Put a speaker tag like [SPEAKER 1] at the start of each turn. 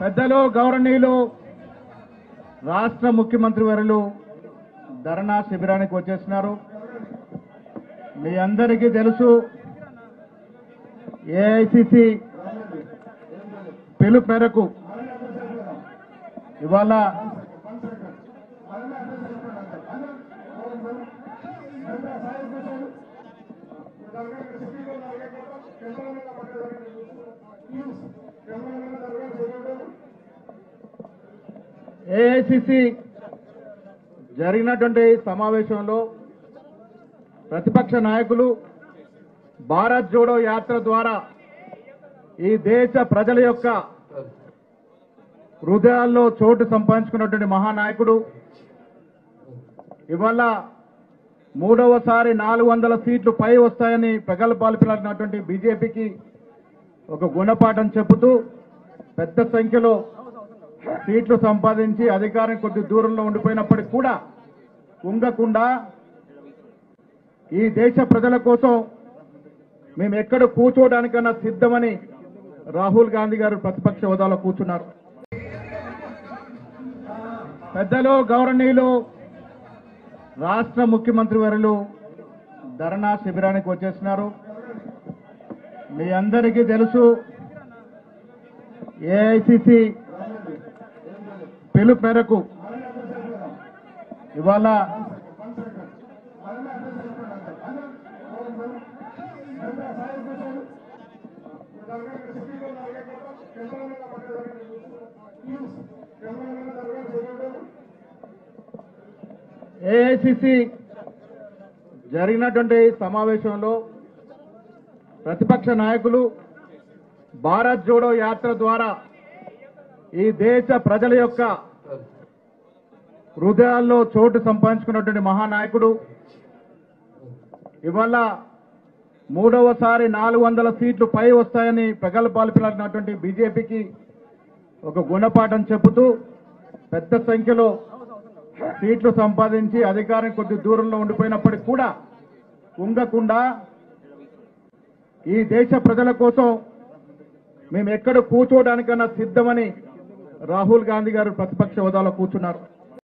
[SPEAKER 1] పెద్దలు గౌరవనీయులు రాష్ట్ర ముఖ్యమంత్రి వర్యులు ధర్నా శిబిరానికి వచ్చేసినారు మీ అందరికీ తెలుసు ఏఐసిసి పిలుపు మేరకు ఇవాళ ఏఐసిసి జరిగినటువంటి సమావేశంలో ప్రతిపక్ష నాయకులు భారత్ జోడో యాత్ర ద్వారా ఈ దేశ ప్రజల యొక్క హృదయాల్లో చోటు సంపాదించుకున్నటువంటి మహానాయకుడు ఇవాళ మూడవసారి నాలుగు వందల సీట్లు పై వస్తాయని ప్రగల్భాలు పిలిచినటువంటి బీజేపీకి ఒక గుణపాఠం చెబుతూ పెద్ద సంఖ్యలో సీట్లు సంపాదించి అధికారం కొద్ది దూరంలో ఉండిపోయినప్పటికీ కూడా ఉండకుండా ఈ దేశ ప్రజల కోసం మేము ఎక్కడ కూర్చోవడానికన్నా సిద్ధమని రాహుల్ గాంధీ గారు ప్రతిపక్ష హోదాలో కూర్చున్నారు. పెద్దలు గౌరవనీయులు రాష్ట్ర ముఖ్యమంత్రి వర్యులు ధర్నా శిబిరానికి వచ్చేసినారు. మీ అందరికీ తెలుసు ఏఐసిసి పిలుపు మేరకు ఇవాళ ఏఐసిసి జరిగినటువంటి సమావేశంలో ప్రతిపక్ష నాయకులు భారత్ జోడో యాత్ర ద్వారా ఈ దేశ ప్రజల యొక్క హృదయాల్లో చోటు సంపాదించుకున్నటువంటి మహానాయకుడు. ఇవాళ మూడవసారి నాలుగు వందల సీట్లు పై వస్తాయని ప్రగల్భాలు పిలాడినటువంటి బీజేపీకి ఒక గుణపాఠం చెబుతూ పెద్ద సంఖ్యలో సీట్లు సంపాదించి అధికారం కొద్ది దూరంలో ఉండిపోయినప్పటికీ కూడా కుంగకుండా ఈ దేశ ప్రజల కోసం మేము ఎక్కడ కూర్చోవడానికన్నా సిద్ధమని రాహుల్ గాంధీ గారు ప్రతిపక్ష హోదాలో కూర్చున్నారు.